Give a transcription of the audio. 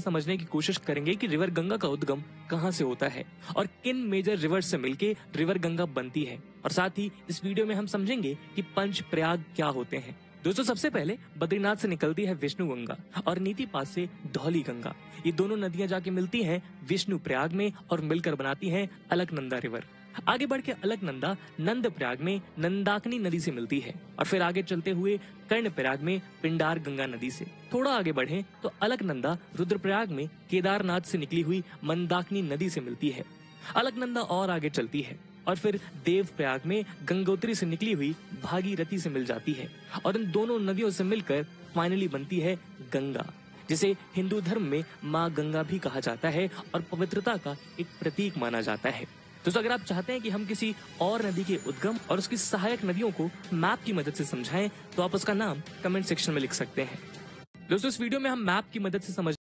समझने की कोशिश करेंगे कि रिवर गंगा का उद्गम कहाँ से होता है और किन मेजर रिवर से मिलके रिवर गंगा बनती है। और साथ ही इस वीडियो में हम समझेंगे कि पंच प्रयाग क्या होते हैं। दोस्तों, सबसे पहले बद्रीनाथ से निकलती है विष्णु गंगा और नीति पास से धौली गंगा। ये दोनों नदियाँ जाके मिलती हैं विष्णु प्रयाग में और मिलकर बनाती हैं अलकनंदा रिवर आगे बढ़ के अलग नंदा नंद प्रयाग में नंदाकनी नदी से मिलती है और फिर आगे चलते हुए कर्ण प्रयाग में पिंडार गंगा नदी से। थोड़ा आगे बढ़े तो अलग नंदा रुद्रप्रयाग में केदारनाथ से निकली हुई मंदाकिनी नदी से मिलती है। अलकनंदा और आगे चलती है और फिर देव प्रयाग में गंगोत्री से निकली हुई भागीरथी से मिल जाती है और इन दोनों नदियों से मिलकर फाइनली बनती है गंगा, जिसे हिंदू धर्म में माँ गंगा भी कहा जाता है और पवित्रता का एक प्रतीक माना जाता है। दोस्तों, अगर आप चाहते हैं कि हम किसी और नदी के उद्गम और उसकी सहायक नदियों को मैप की मदद से समझाएँ तो आप उसका नाम कमेंट सेक्शन में लिख सकते हैं। दोस्तों, इस वीडियो में हम मैप की मदद से समझ